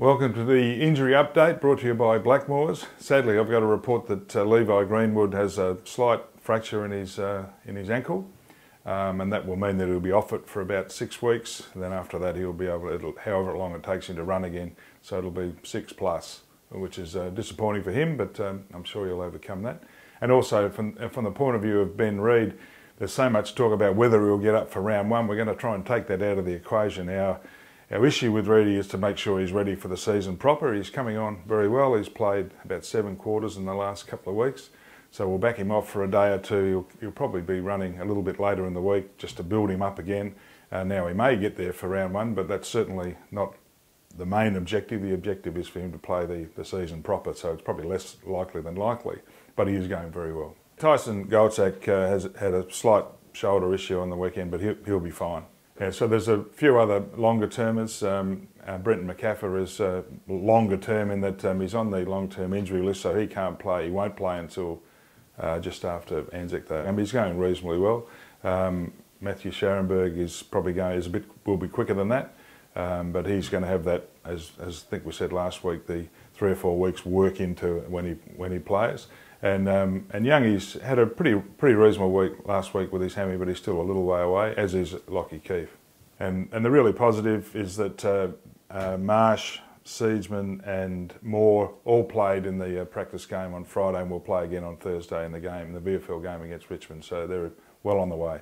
Welcome to the injury update brought to you by Blackmores. Sadly, I've got to report that uh, Levi Greenwood has a slight fracture in his, uh, in his ankle, um, and that will mean that he'll be off it for about six weeks. And then after that, he'll be able, to, however long it takes him to run again, so it'll be six plus, which is uh, disappointing for him, but um, I'm sure he'll overcome that. And also, from, from the point of view of Ben Reid, there's so much talk about whether he'll get up for round one. We're going to try and take that out of the equation. Our, our issue with Reedy is to make sure he's ready for the season proper. He's coming on very well. He's played about seven quarters in the last couple of weeks. So we'll back him off for a day or two. He'll, he'll probably be running a little bit later in the week just to build him up again. Uh, now he may get there for round one, but that's certainly not the main objective. The objective is for him to play the, the season proper, so it's probably less likely than likely, but he is going very well. Tyson Goldsack uh, has had a slight shoulder issue on the weekend, but he'll, he'll be fine. Yeah, so there's a few other longer termers. Um, uh, Brenton Macaffer is uh, longer term in that um, he's on the long term injury list, so he can't play. He won't play until uh, just after Anzac Day. And he's going reasonably well. Um, Matthew Scharenberg is probably going is a bit will be quicker than that, um, but he's going to have that as, as I think we said last week the three or four weeks work into when he when he plays. And um, and Youngie's had a pretty pretty reasonable week last week with his hammy, but he's still a little way away, as is Lockie Keeffe. And and the really positive is that uh, uh, Marsh, Seedsman, and Moore all played in the uh, practice game on Friday, and will play again on Thursday in the game, in the VFL game against Richmond. So they're well on the way.